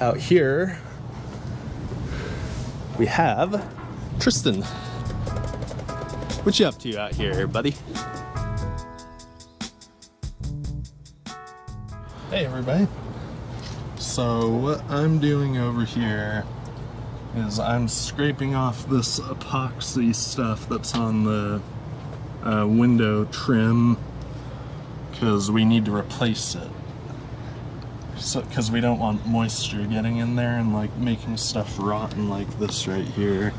out here we have Tristan. What you up to out here, buddy? Hey everybody. So what I'm doing over here is I'm scraping off this epoxy stuff that's on the uh, window trim because we need to replace it. So, because we don't want moisture getting in there and like making stuff rotten like this right here.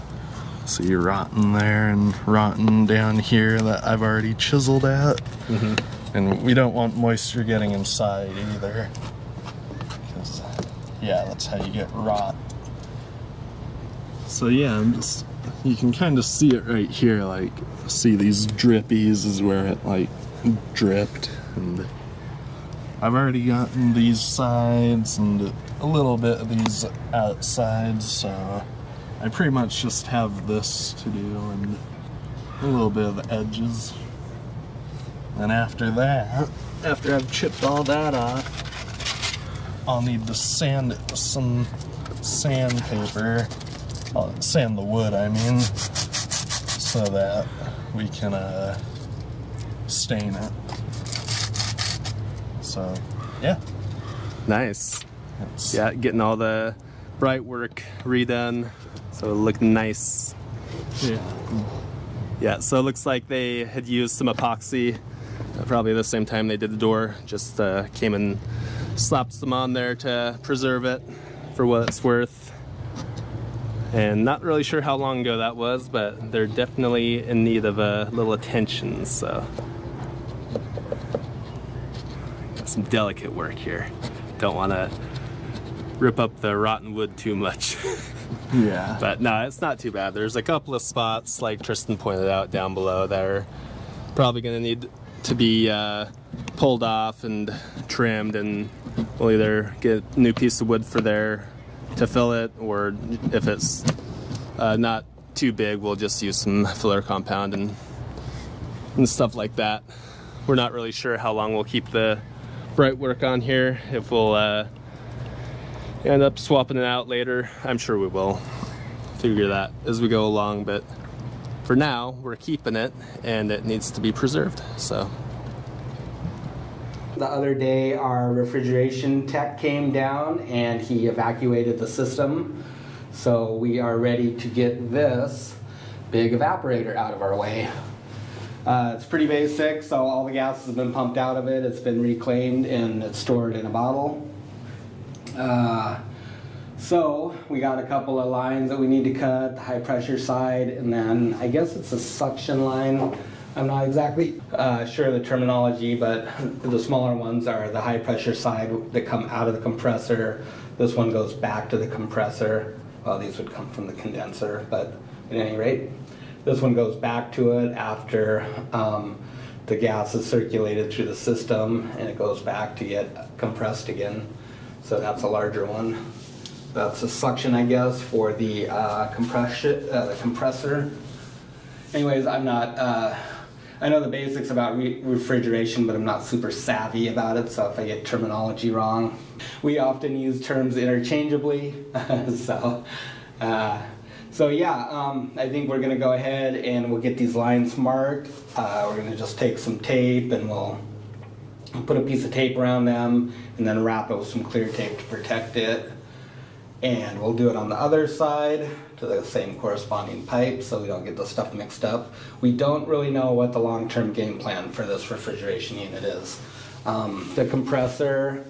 See rotten there and rotten down here that I've already chiseled at. Mm-hmm. And we don't want moisture getting inside either. Because, yeah, that's how you get rot. So yeah, I'm just, you can kind of see it right here, like, see these drippies is where it, like, dripped. And I've already gotten these sides and a little bit of these outsides, so I pretty much just have this to do and a little bit of the edges. And after that, after I've chipped all that off, I'll need to sand it with some sandpaper. I'll sand the wood, I mean, so that we can uh, stain it. So, yeah. Nice. It's, Yeah, getting all the bright work redone. So it looked nice. yeah. Yeah, so it looks like they had used some epoxy uh, probably the same time they did the door. Just uh, came and slapped some on there to preserve it for what it's worth. And not really sure how long ago that was, but they're definitely in need of a little attention, so. Got some delicate work here. Don't want to rip up the rotten wood too much. Yeah. But no, it's not too bad. There's a couple of spots, like Tristan pointed out down below, that are probably going to need to be uh, pulled off and trimmed, and we'll either get a new piece of wood for there to fill it, or if it's uh, not too big, we'll just use some filler compound and and stuff like that. We're not really sure how long we'll keep the bright work on here. If we'll uh, end up swapping it out later, I'm sure we will figure that as we go along. But for now, we're keeping it, and it needs to be preserved. So The other day, our refrigeration tech came down and he evacuated the system. So we are ready to get this big evaporator out of our way. Uh, it's pretty basic, so all the gases have been pumped out of it, it's been reclaimed, and it's stored in a bottle. Uh, so we got a couple of lines that we need to cut, the high pressure side, and then I guess it's a suction line. I'm not exactly uh, sure of the terminology, but the smaller ones are the high pressure side that come out of the compressor. This one goes back to the compressor. Well, these would come from the condenser, but at any rate, this one goes back to it after um, the gas is circulated through the system and it goes back to get compressed again. So that's a larger one. That's a suction, I guess, for the uh, uh, the compressor. Anyways, I'm not. Uh, I know the basics about re- refrigeration, but I'm not super savvy about it. So if I get terminology wrong, we often use terms interchangeably. so. Uh, so yeah, um, I think we're gonna go ahead and we'll get these lines marked. Uh, we're gonna just take some tape and we'll put a piece of tape around them and then wrap it with some clear tape to protect it. And we'll do it on the other side to the same corresponding pipe so we don't get the stuff mixed up. We don't really know what the long-term game plan for this refrigeration unit is. Um, the compressor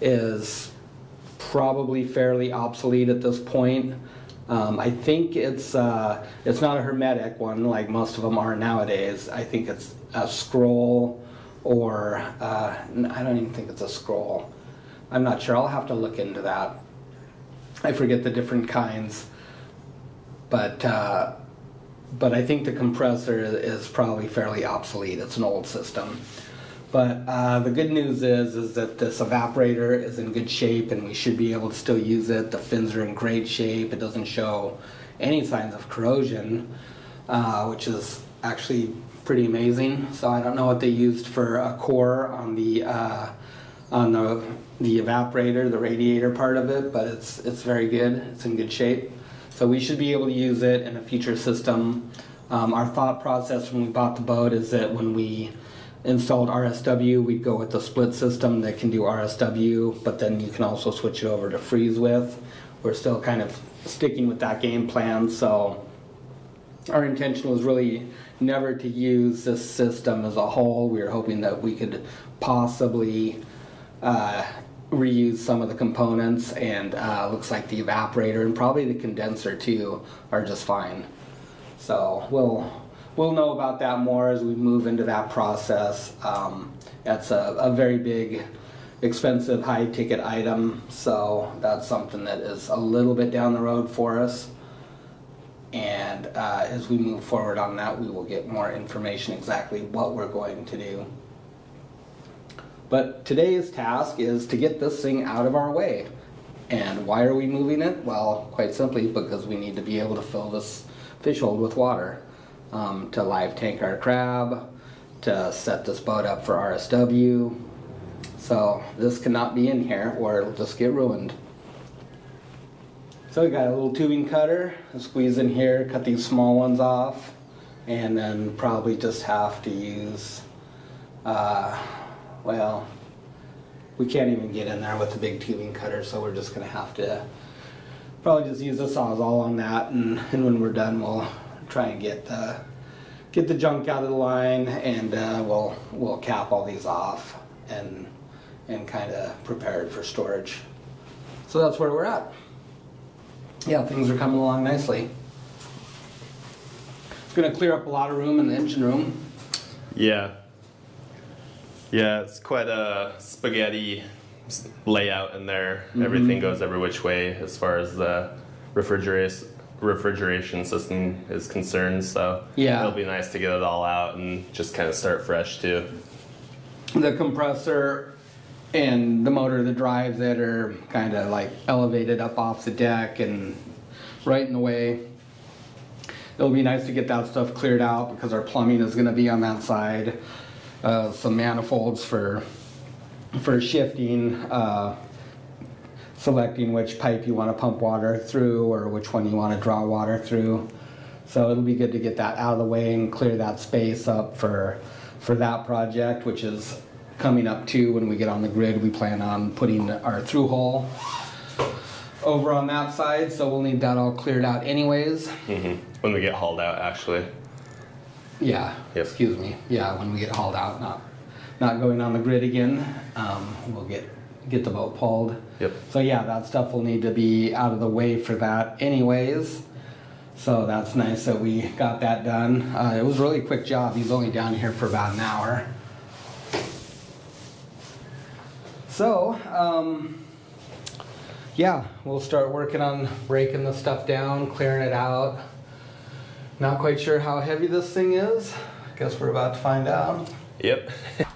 is probably fairly obsolete at this point. Um, I think it's uh, it's not a hermetic one like most of them are nowadays. I think it's a scroll or uh, I don't even think it's a scroll. I'm not sure. I'll have to look into that. I forget the different kinds, but uh, but I think the compressor is probably fairly obsolete. It's an old system. But uh, the good news is is that this evaporator is in good shape and we should be able to still use it. The fins are in great shape. It doesn't show any signs of corrosion, uh, which is actually pretty amazing. So I don't know what they used for a core on the uh, on the the evaporator, the radiator part of it, but it's it's very good. It's in good shape. So we should be able to use it in a future system. Um, our thought process when we bought the boat is that when we installed RSW, we'd go with the split system that can do RSW, but then you can also switch it over to freeze with. We're still kind of sticking with that game plan, so our intention was really never to use this system as a whole. We were hoping that we could possibly uh, reuse some of the components, and uh, looks like the evaporator and probably the condenser too are just fine. So we'll we'll know about that more as we move into that process. Um, that's a, a very big, expensive, high ticket item, so that's something that is a little bit down the road for us. And uh, as we move forward on that, we will get more information exactly what we're going to do. But today's task is to get this thing out of our way. And why are we moving it? Well, quite simply because we need to be able to fill this fish hold with water um, to live tank our crab, to set this boat up for RSW. So this cannot be in here or it'll just get ruined. So we got a little tubing cutter, squeeze in here, cut these small ones off, and then probably just have to use, uh, well, we can't even get in there with the big tubing cutter, so we're just gonna have to probably just use the sawzall on that, and, and when we're done, we'll try and get the get the junk out of the line, and uh, we'll we'll cap all these off and and kind of prepare it for storage. So that's where we're at yeah, things are coming along nicely. It's gonna clear up a lot of room in the engine room. Yeah. Yeah, it's quite a spaghetti layout in there. Everything goes every which way as far as the refrigeration refrigeration system is concerned. So Yeah. it'll be nice to get it all out and just kind of start fresh too. The compressor and the motor that drives it are kind of like elevated up off the deck and right in the way. It'll be nice to get that stuff cleared out because our plumbing is gonna be on that side. Uh, some manifolds for for shifting, uh, selecting which pipe you want to pump water through or which one you want to draw water through. So it'll be good to get that out of the way and clear that space up for for that project, which is coming up too. When we get on the grid, we plan on putting our through hole over on that side, so we'll need that all cleared out anyways. hmm When we get hauled out, actually. Yeah. Yep. Excuse me. Yeah, when we get hauled out, not not going on the grid again. Um, we'll get get the boat pulled. Yep. So yeah, that stuff will need to be out of the way for that, anyways. So that's nice that we got that done. Uh, it was a really quick job. He's only down here for about an hour. So, um, yeah, we'll start working on breaking the stuff down, clearing it out. Not quite sure how heavy this thing is. I Guess we're about to find out. Yep.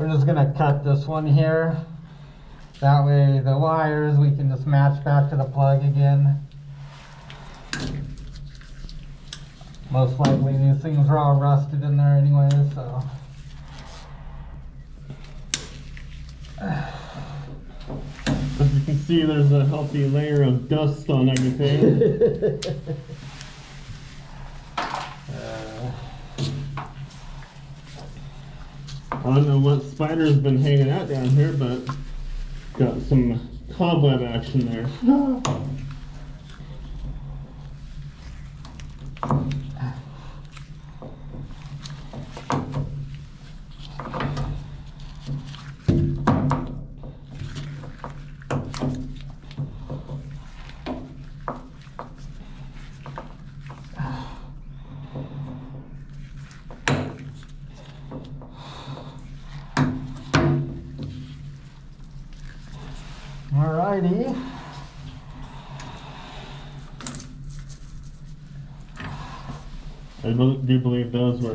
We're just gonna cut this one here. That way the wires, we can just match back to the plug again. Most likely these things are all rusted in there anyway, so. As you can see, there's a healthy layer of dust on everything. I don't know what spider's been hanging out down here, but got some cobweb action there.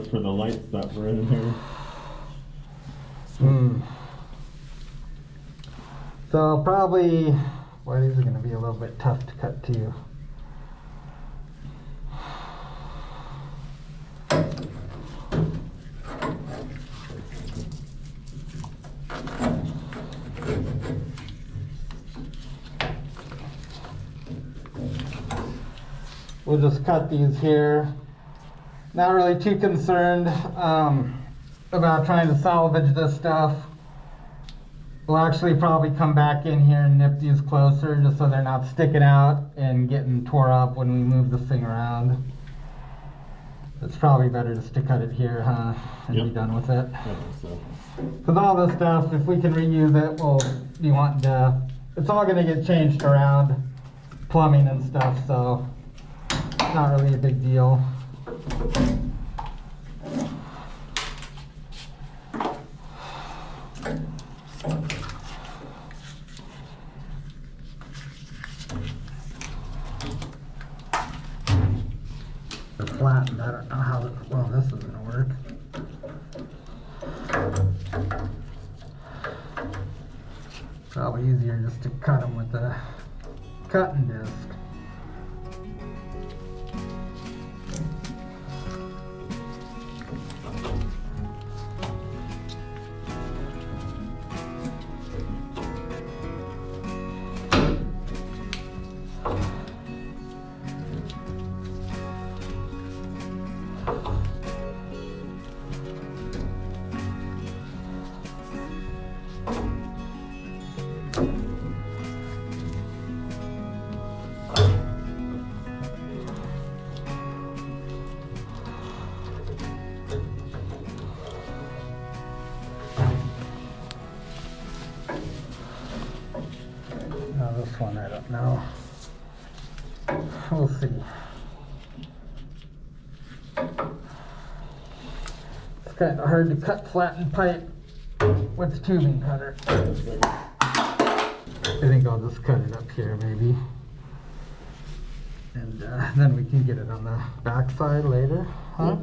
was for the lights that were in there. Hmm. So probably, well, these are going to be a little bit tough to cut too. We'll just cut these here. Not really too concerned um, about trying to salvage this stuff. We'll actually probably come back in here and nip these closer just so they're not sticking out and getting tore up when we move this thing around. It's probably better just to cut it here, huh? And be done with it. Think so. Because all this stuff, if we can reuse it, we'll be wanting to, it's all gonna get changed around, plumbing and stuff, so it's not really a big deal. Thank you. Now this one, I don't know. We'll see. Kind of hard to cut flattened pipe with the tubing cutter. I think I'll just cut it up here maybe. And uh, then we can get it on the back side later, huh?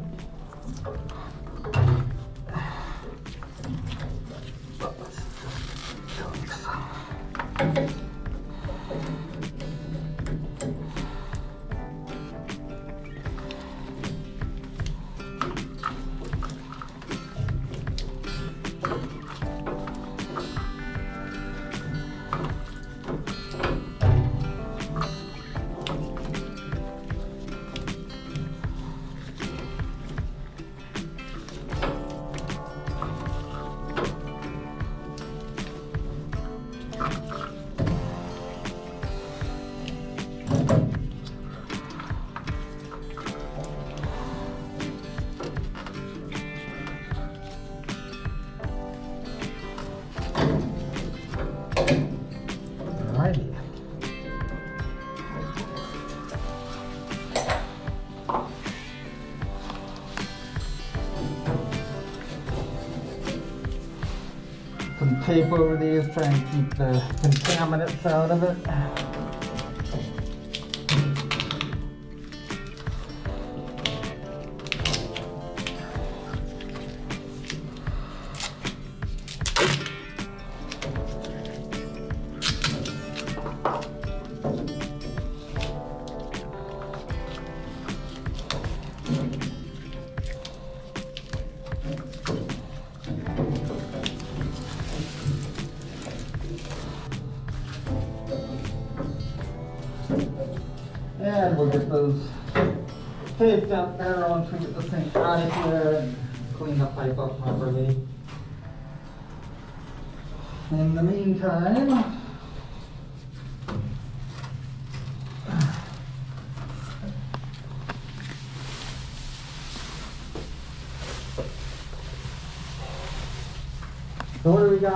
Tape over these, try and keep the contaminants out of it.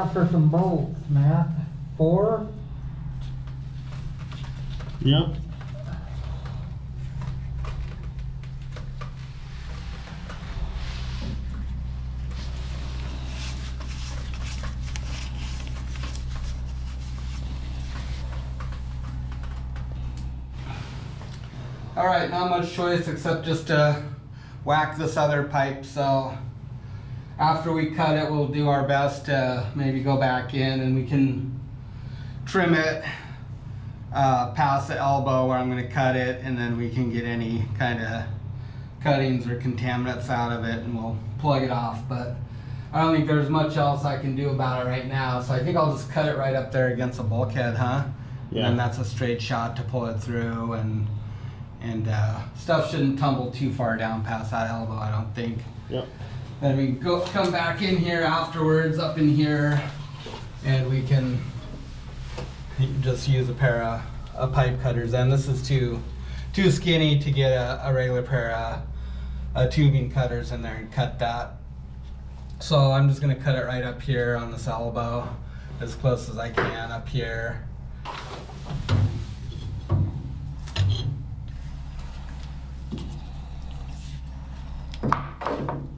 What do we got for some bolts, Matt? Four? Yep. All right, not much choice except just to whack this other pipe. So after we cut it, we'll do our best to maybe go back in and we can trim it uh, past the elbow where I'm going to cut it, and then we can get any kind of cuttings or contaminants out of it, and we'll plug it off. But I don't think there's much else I can do about it right now. So I think I'll just cut it right up there against the bulkhead, huh? Yeah. And that's a straight shot to pull it through and And uh, stuff shouldn't tumble too far down past that elbow, I don't think. Yep. Then we go come back in here afterwards, up in here, and we can just use a pair of, of pipe cutters. And this is too too skinny to get a, a regular pair of uh, tubing cutters in there and cut that. So I'm just gonna cut it right up here on this elbow, as close as I can up here. I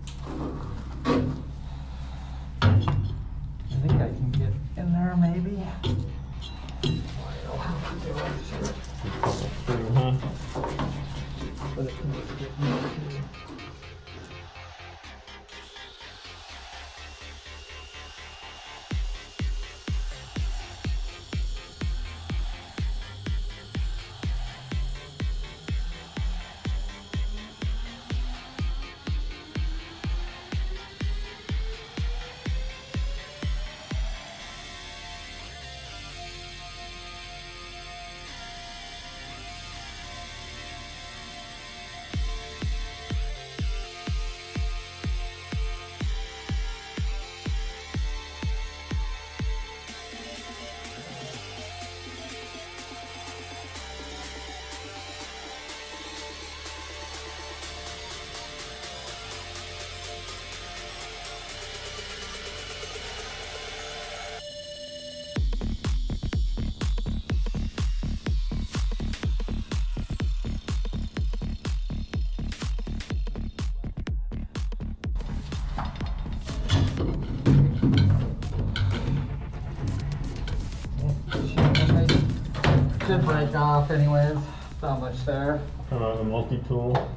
break off anyways. Not much there. On, the multi-tool.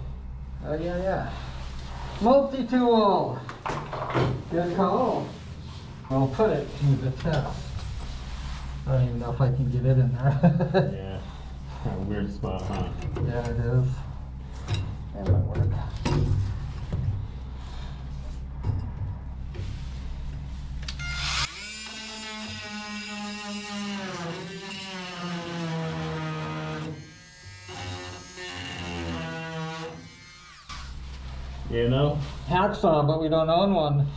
Oh yeah, yeah. Multi-tool. Good call. I'll put it to the test. I don't even know if I can get it in there. Yeah. Kind of weird spot, huh? yeah, it is. That might work. Hacksaw, but we don't own one.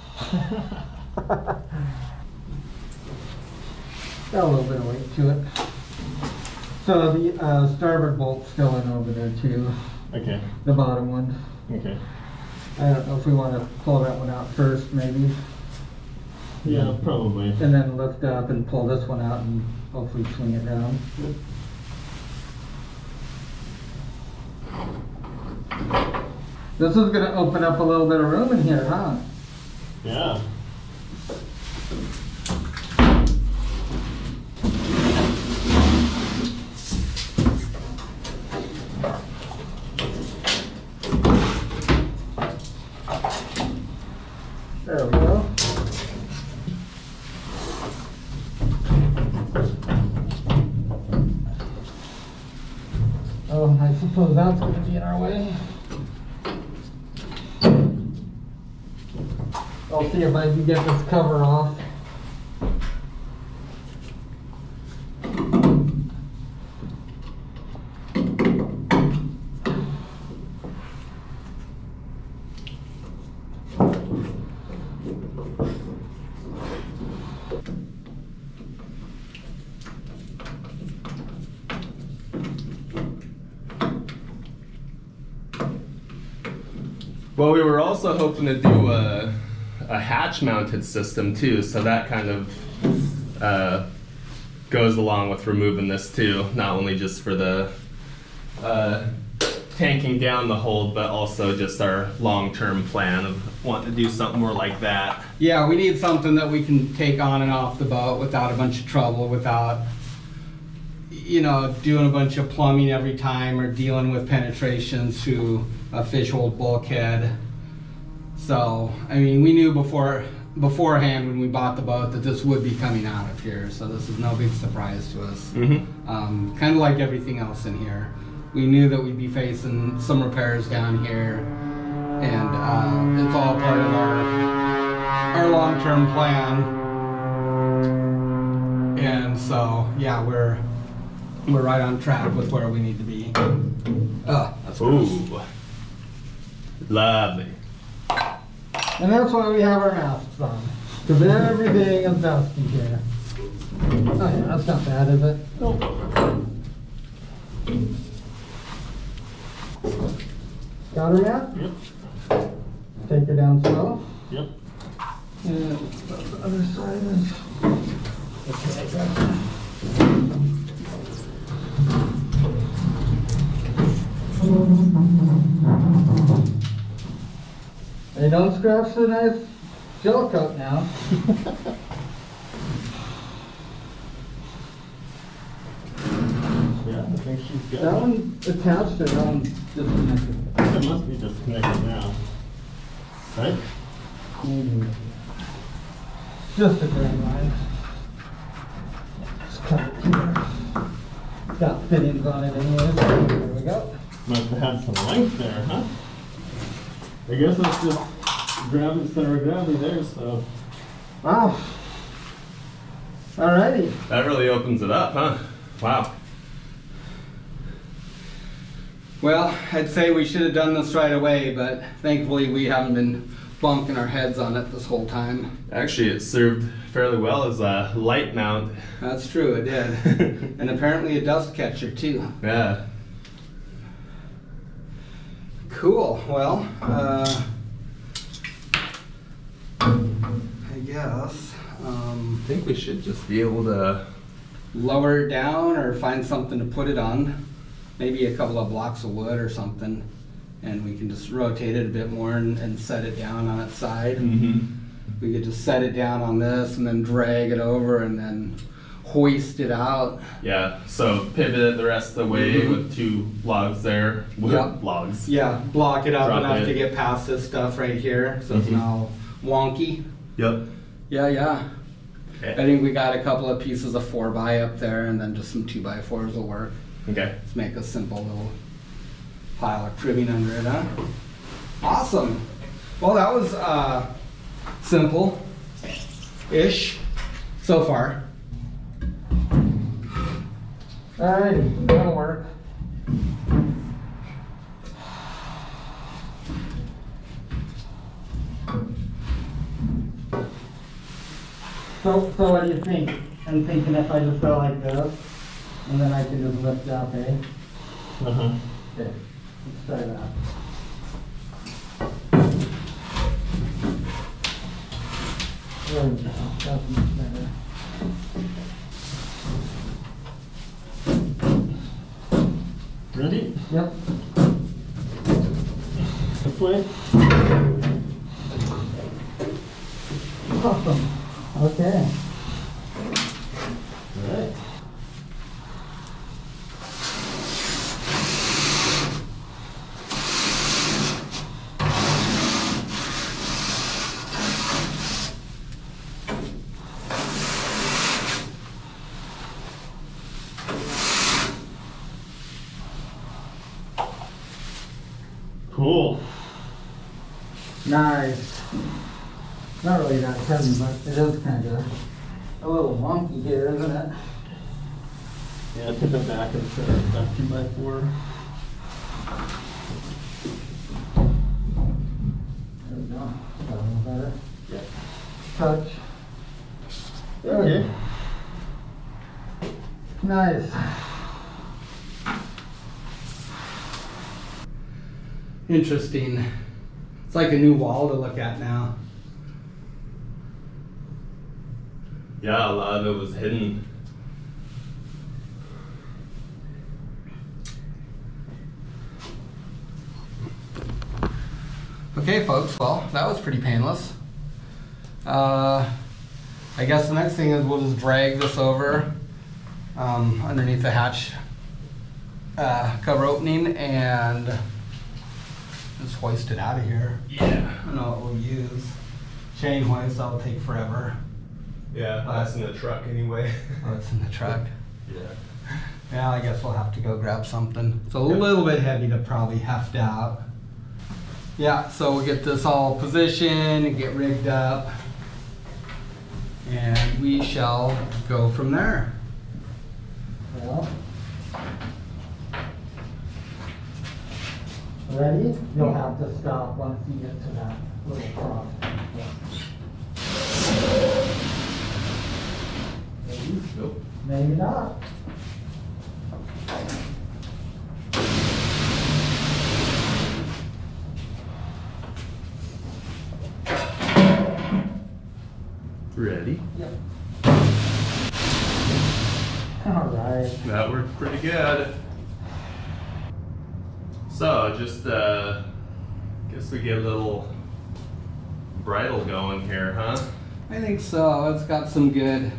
Got a little bit of weight to it. So the uh, starboard bolt's still in over there too, Okay. the bottom one. Okay. I don't know if we want to pull that one out first, maybe, Yeah, probably. and then lift up and pull this one out and hopefully swing it down. This is gonna open up a little bit of room in here, huh? Yeah. There we go. Oh, I suppose that's gonna be in our way. I'll see if I can get this cover off. Well, we were also hoping to do a, a mounted system too, so that kind of uh, goes along with removing this too, not only just for the uh, tanking down the hold, but also just our long term plan of wanting to do something more like that. Yeah, we need something that we can take on and off the boat without a bunch of trouble, without, you know, doing a bunch of plumbing every time or dealing with penetrations through a fish hold bulkhead. So, I mean, we knew before beforehand when we bought the boat that this would be coming out of here, so this is no big surprise to us. Mm-hmm. Um, kind of like everything else in here. We knew that we'd be facing some repairs down here, and uh, it's all part of our our long-term plan. And so, yeah, we're we're right on track with where we need to be. Oh, that's. Ooh. Lovely. And that's why we have our masks on. Because everything is dusty here. Oh yeah, that's not bad, is it? Got her, Matt? Yep. Take her down slow. Yep. And the other side is. Okay, I got her. Hey, don't scratch the nice gel coat now. Yeah, I think she's good. That one attached or that one disconnected? It must be disconnected now. Right? Maybe. Just a drain line. Just cut it here. It's got fittings on it anyways. There we go. Must have had some length there, huh? I guess it's just gravity, center of gravity there, so. Wow. Alrighty. That really opens it up, huh? Wow. Well, I'd say we should have done this right away, but thankfully we haven't been bonking our heads on it this whole time. Actually, it served fairly well as a light mount. That's true, it did. and apparently a dust catcher too. Yeah. Cool. Well, uh, I guess um, I think we should just be able to. lower it down or find something to put it on. Maybe a couple of blocks of wood or something. And we can just rotate it a bit more and, and set it down on its side. Mm-hmm. We could just set it down on this and then drag it over and then hoist it out. Yeah. So pivot it the rest of the way Mhm. with two logs there. Wood Yeah. Logs. Yeah, block it up Drop enough it. to get past this stuff right here so it's Mhm. not all wonky. Yep. Yeah, yeah. I think we got a couple of pieces of four by up there and then just some two by fours will work. Okay. Let's make a simple little pile of cribbing under it, huh? Awesome. Well, that was uh, simple-ish so far. Alrighty, that'll work. So, so what do you think? I'm thinking if I just go like this, and then I can just lift up, eh? Uh-huh. Okay, let's try that. There we go, that's much better. Ready? Yep. This way? Okay. Alright. Cool. Nice. Not really that heavy, but it is kind of a little wonky here, isn't it? Yeah, tip it back and set it back two by four. There we go. Got a little better. Yeah. Touch. There we go. Nice. Interesting. It's like a new wall to look at now. Yeah, a lot of it was hidden. Okay, folks, well, that was pretty painless. Uh, I guess the next thing is we'll just drag this over um, underneath the hatch uh, cover opening and just hoist it out of here. Yeah. I don't know what we'll use. Chain hoist, that'll take forever. Yeah. That's in the truck anyway. Oh, it's in the truck. yeah. Yeah, I guess we'll have to go grab something. It's a Yep. little bit heavy to probably heft out. Yeah, so we'll get this all positioned and get rigged up. And we shall go from there. Well, Ready? You'll have to stop once you get to that little cross. Maybe, Nope. maybe not. Ready? Yep. All right. That worked pretty good. So just uh guess we get a little bridle going here, huh? I think so. It's got some good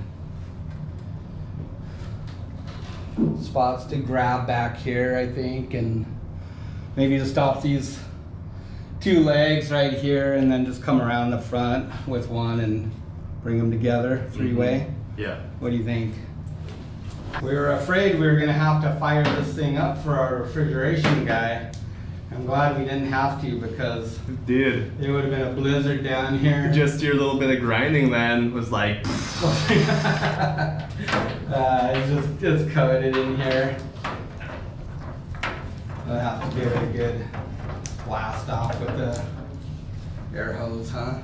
spots to grab back here, I think, and maybe just off these two legs right here and then just come around the front with one and bring them together three way. Yeah. What do you think? We were afraid we were gonna have to fire this thing up for our refrigeration guy. I'm glad we didn't have to because Dude. it would have been a blizzard down here. Just your little bit of grinding then was like uh, it's just it's coated in here. I'll have to give it a good blast off with the air hose, huh?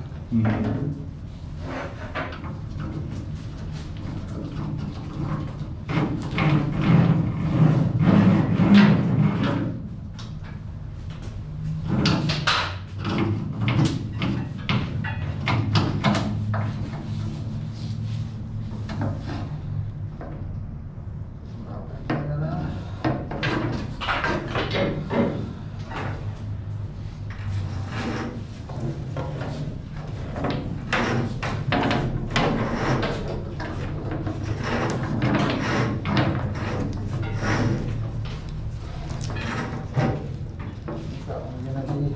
That one gonna be,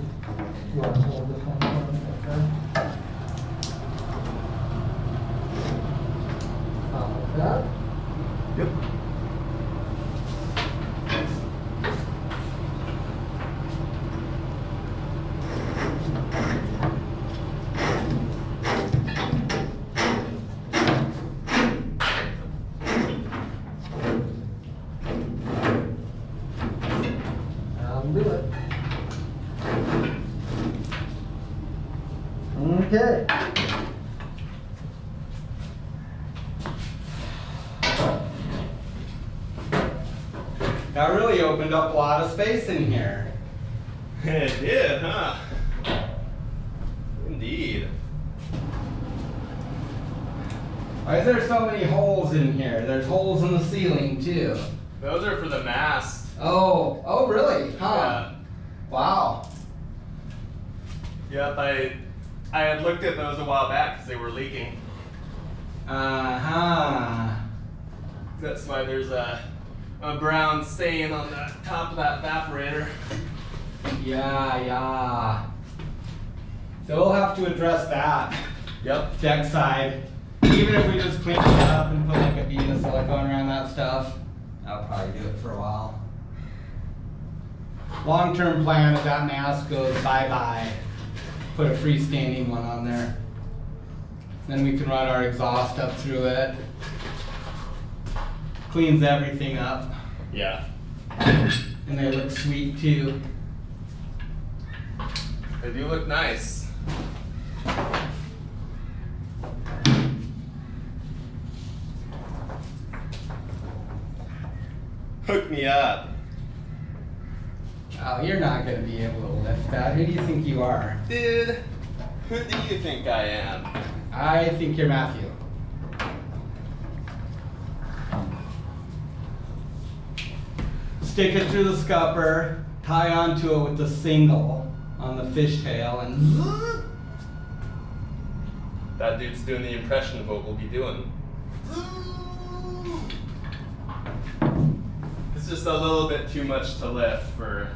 you wanna hold this one for me, okay? Uh, like that. Yep. I'll do it. Okay. That really opened up a lot of space in here. It did, huh? Indeed. Why is there so many holes in here? There's holes in the ceiling too. Those are for the mast. Oh, oh really? Huh. Wow. Yeah. Yep, I I had looked at those a while back because they were leaking. Uh-huh. That's why there's a, a brown stain on the top of that evaporator. Yeah, yeah. So we'll have to address that. Yep. Deck side. Even if we just clean it up and put like a bead of silicone around that stuff, that'll probably do it for a while. Long-term plan is that mast goes bye-bye. Put a freestanding one on there. Then we can run our exhaust up through it. Cleans everything up. Yeah. And they look sweet too. They do look nice. Hook me up. Oh, you're not gonna be able to lift that. Who do you think you are? Dude, who do you think I am? I think you're Matthew. Stick it through the scupper, tie onto it with the single on the fishtail, and That dude's doing the impression of what we'll be doing. It's just a little bit too much to lift for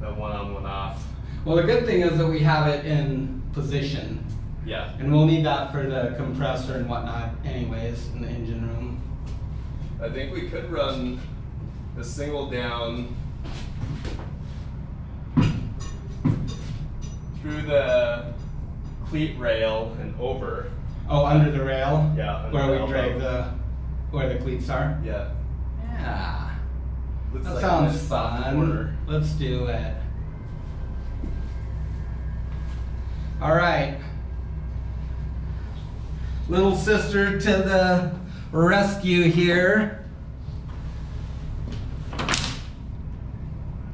the one on one off. well, the good thing is that we have it in position, Yeah. and we'll need that for the compressor and whatnot, anyways, in the engine room. I think we could run the single down through the cleat rail and over. Oh, under the rail. Yeah, under Where the we elbow. drag the, where the cleats are. Yeah. Yeah. Looks That like sounds this fun. corner. Let's do it. All right. Little sister to the rescue here.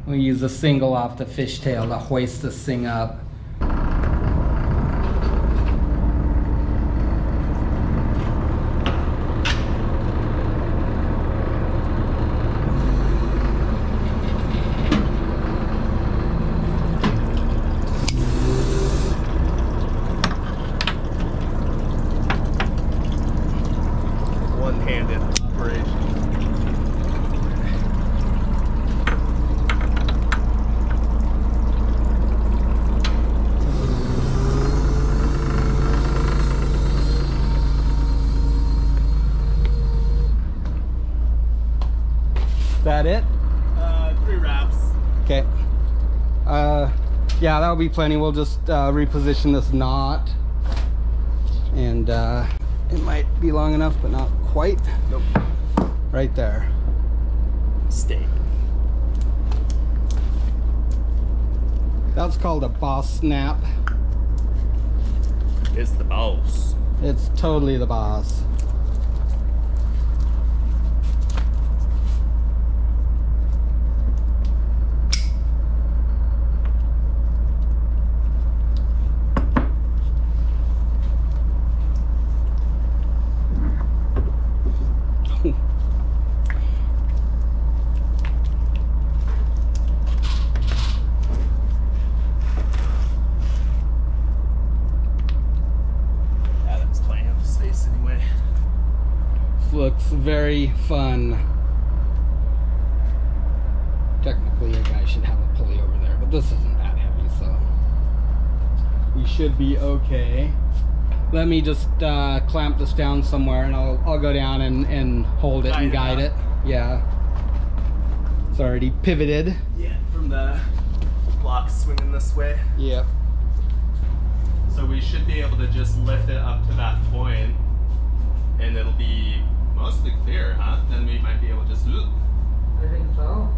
We'll use a single off the fishtail to hoist this thing up. One-handed operation. Is that it? Uh, three wraps. Okay. Uh, yeah, that'll be plenty. We'll just uh, reposition this knot. And uh, it might be long enough, but not quite. Nope. Right there. Stay. That's called a boss snap. It's the boss. It's totally the boss. Yeah, that's plenty of space anyway. looks very fun. Technically, a guy should have a pulley over there, but this isn't that heavy, so we should be okay. Let me just uh, clamp this down somewhere, and I'll I'll go down and and hold it and Guide guide it it. Yeah, it's already pivoted. Yeah, from the block swinging this way. Yep. So we should be able to just lift it up to that point, and it'll be mostly clear, huh? Then we might be able to just. Ooh. I think so.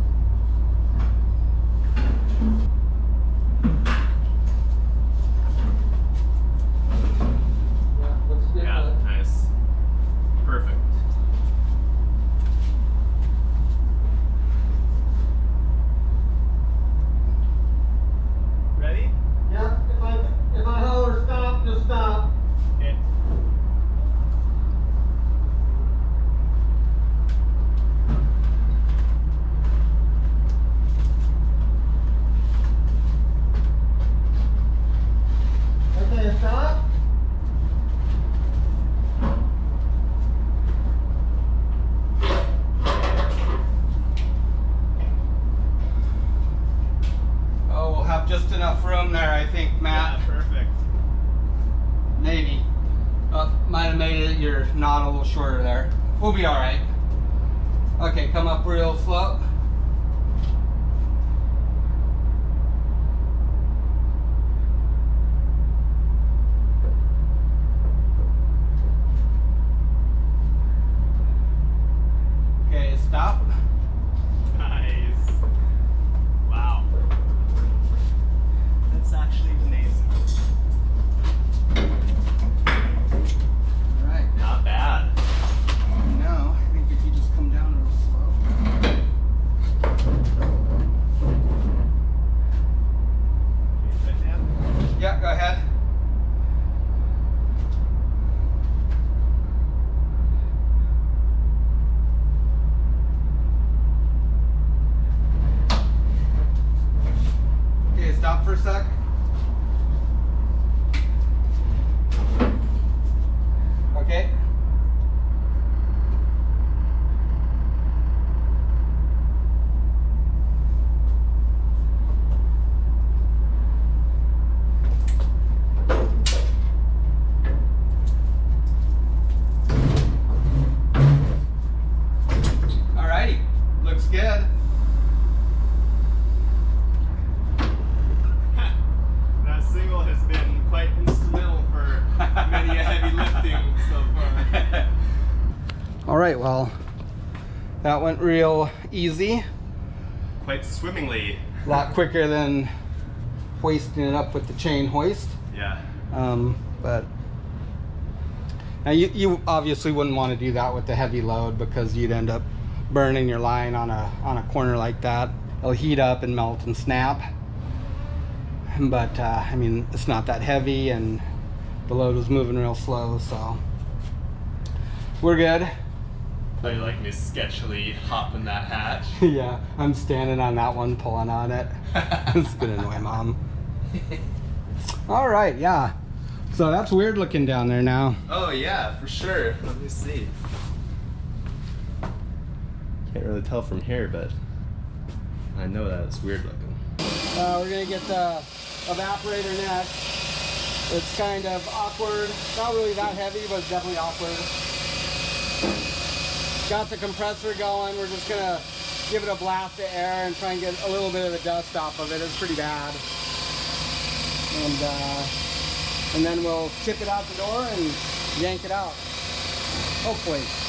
Went real easy. quite swimmingly. A lot quicker than hoisting it up with the chain hoist. Yeah. Um, but now you, you obviously wouldn't want to do that with the heavy load because you'd end up burning your line on a on a corner like that. It'll heat up and melt and snap. But uh, I mean, it's not that heavy and the load was moving real slow, so we're good. You like me sketchily hopping that hatch? yeah, I'm standing on that one, pulling on it. it's gonna annoy mom. All right, yeah. So that's weird looking down there now. Oh yeah, for sure. Let me see. Can't really tell from here, but I know that it's weird looking. Uh, we're gonna get the evaporator next. It's kind of awkward. Not really that heavy, but it's definitely awkward. Got the compressor going. We're just gonna give it a blast of air and try and get a little bit of the dust off of it. It's pretty bad. And uh, and then we'll tip it out the door and yank it out. Hopefully.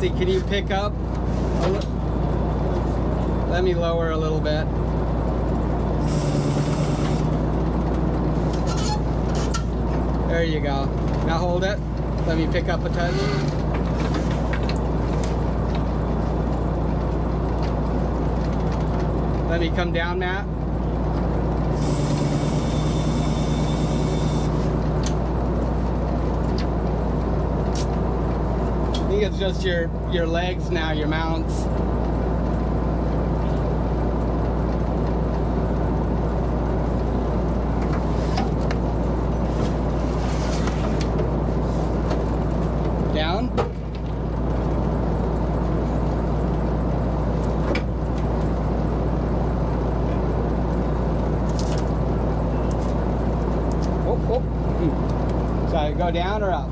See, can you pick up? Let me lower a little bit. There you go. Now hold it. Let me pick up a touch. Let me come down, Matt. Think it's just your your legs now, your mounts. Down. Oh, oh. Hmm. Sorry, go down or up?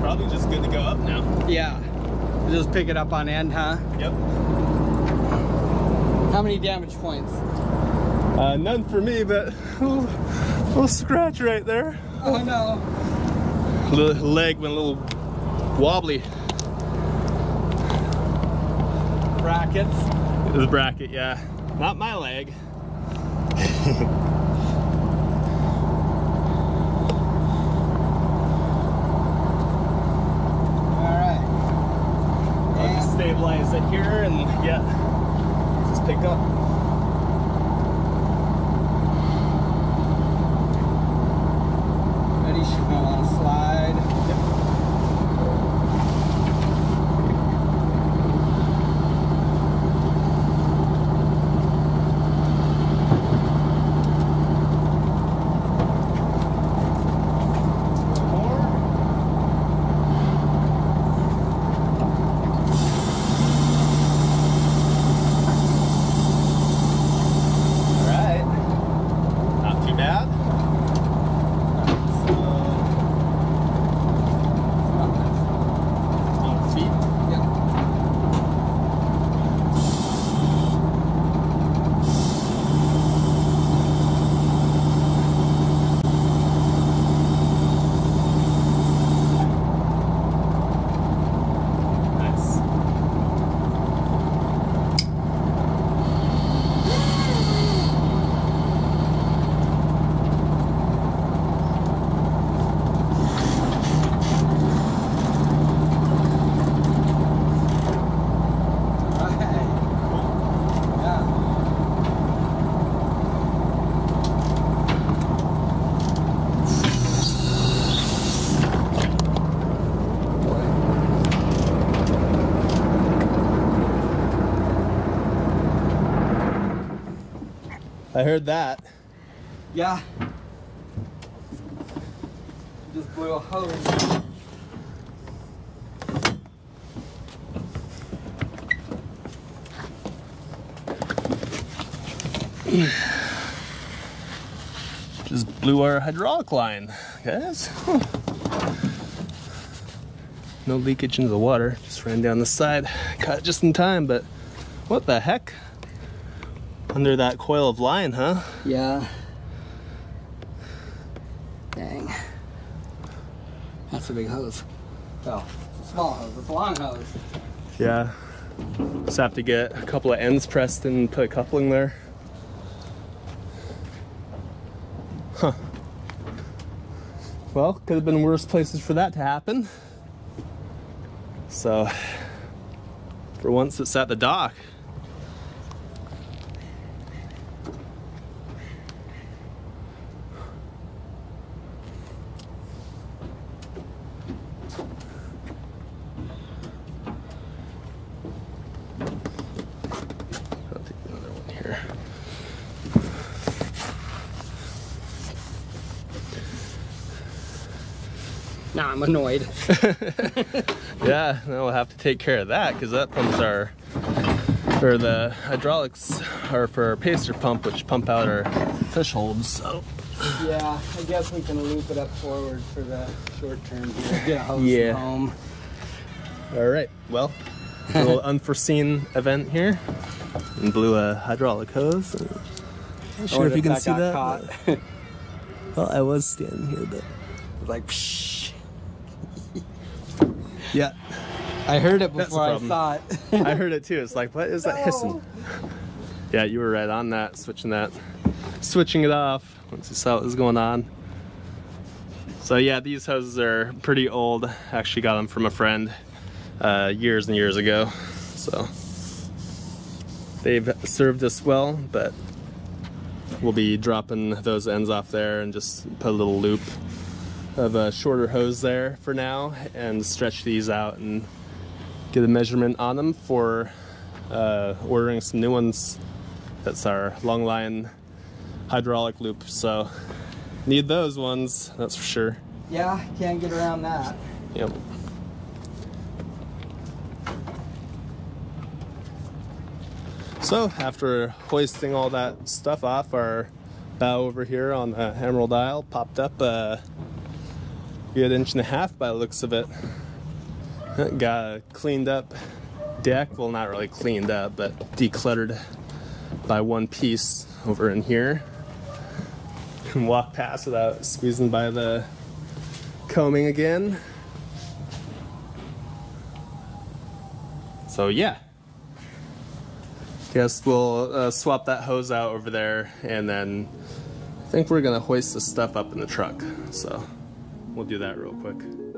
Probably just good to go up now. Yeah. Just pick it up on end, huh? Yep. How many damage points? Uh, none for me, but a little, little scratch right there. Oh no. The leg went a little wobbly. brackets. It The bracket, yeah. Not my leg. Alright. I'll just stabilize it here and yeah, just pick up. Ready? She's gonna want to slide. All right, not too bad. So, on its feet. Nice. Alright. Yeah. I heard that. Yeah. Just blew a hose. Just blew our hydraulic line, guys. Huh. No leakage into the water. Just ran down the side. Caught it just in time, but what the heck? Under that coil of line, huh? Yeah. Dang. That's a big hose. Oh, it's a small hose. It's a long hose. Yeah. Just have to get a couple of ends pressed and put a coupling there. Huh. Well, could have been worse places for that to happen. So, for once, it's at the dock. I'll take another one here. Nah, I'm annoyed. Yeah, now we'll have to take care of that because that pumps our, or the hydraulics are for our pacer pump, which pump out our fish holds. So yeah, I guess we can loop it up forward for the short term here. Get a hose Yeah. home. All right. Well, a little unforeseen event here. And blew a hydraulic hose. I'm not sure if you can see that. Caught. well, I was standing here, but like, psh. Yeah, I heard it before I it. I heard it too. It's like, what is that hissing? Yeah, you were right on that. Switching that, switching it off once you saw what was going on. So yeah, these hoses are pretty old. Actually, got them from a friend uh, years and years ago. So they've served us well, but we'll be dropping those ends off there and just put a little loop of a shorter hose there for now and stretch these out and get a measurement on them for uh, ordering some new ones. That's our long line hydraulic loop. So need those ones, that's for sure. yeah, can't get around that. Yep. So after hoisting all that stuff off, our bow over here on the Emerald Isle popped up a good inch and a half by the looks of it. Got a cleaned up deck. Well, not really cleaned up, but decluttered by one piece over in here. Can walk past without squeezing by the coaming again. So yeah, guess we'll uh, swap that hose out over there and then I think we're gonna hoist the stuff up in the truck. So we'll do that real quick.